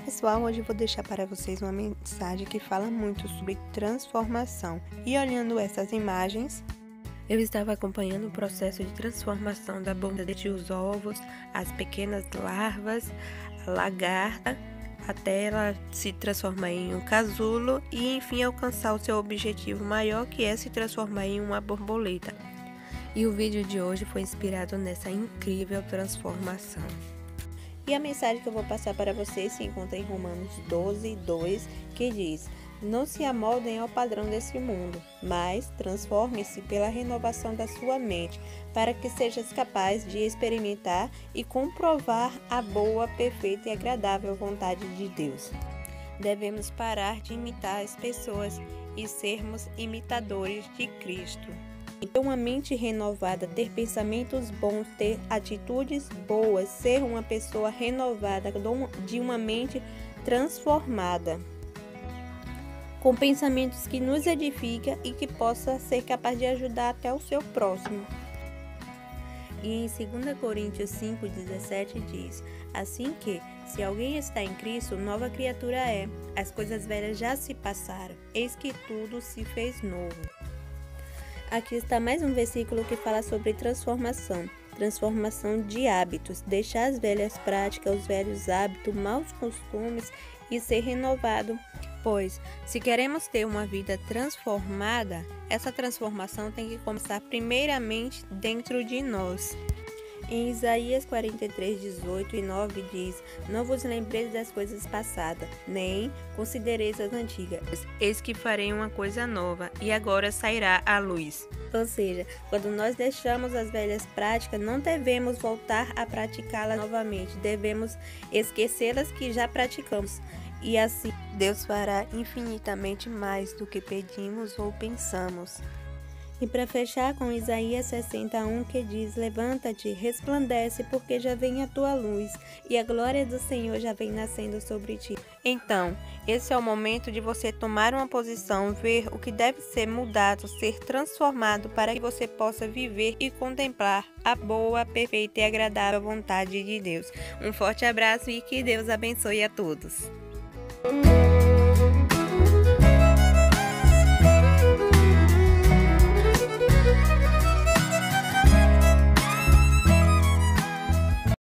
pessoal, hoje vou deixar para vocês uma mensagem que fala muito sobre transformação. E olhando essas imagens, eu estava acompanhando o processo de transformação da bunda desde os ovos, as pequenas larvas, a lagarta, até ela se transformar em um casulo e enfim alcançar o seu objetivo maior, que é se transformar em uma borboleta. E o vídeo de hoje foi inspirado nessa incrível transformação. E a mensagem que eu vou passar para vocês se encontra em Romanos 12, 2, que diz: Não se amoldem ao padrão desse mundo, mas transforme-se pela renovação da sua mente, para que sejas capaz de experimentar e comprovar a boa, perfeita e agradável vontade de Deus. Devemos parar de imitar as pessoas e sermos imitadores de Cristo. Ter uma mente renovada, ter pensamentos bons, ter atitudes boas, ser uma pessoa renovada, de uma mente transformada. Com pensamentos que nos edifica e que possa ser capaz de ajudar até o seu próximo. E em 2 Coríntios 5,17 diz: Assim que, se alguém está em Cristo, nova criatura é. As coisas velhas já se passaram, eis que tudo se fez novo. Aqui está mais um versículo que fala sobre transformação. Transformação de hábitos, deixar as velhas práticas, os velhos hábitos, maus costumes e ser renovado. Pois, se queremos ter uma vida transformada, essa transformação tem que começar primeiramente dentro de nós. Em Isaías 43, 18 e 9 diz: Não vos lembreis das coisas passadas, nem considereis as antigas. Eis que farei uma coisa nova, e agora sairá a luz. Ou seja, quando nós deixamos as velhas práticas, não devemos voltar a praticá-las novamente, devemos esquecê-las que já praticamos. E assim Deus fará infinitamente mais do que pedimos ou pensamos. E para fechar com Isaías 61 que diz: Levanta-te, resplandece, porque já vem a tua luz, e a glória do Senhor já vem nascendo sobre ti. Então, esse é o momento de você tomar uma posição, ver o que deve ser mudado, ser transformado para que você possa viver e contemplar a boa, perfeita e agradável vontade de Deus. Um forte abraço e que Deus abençoe a todos.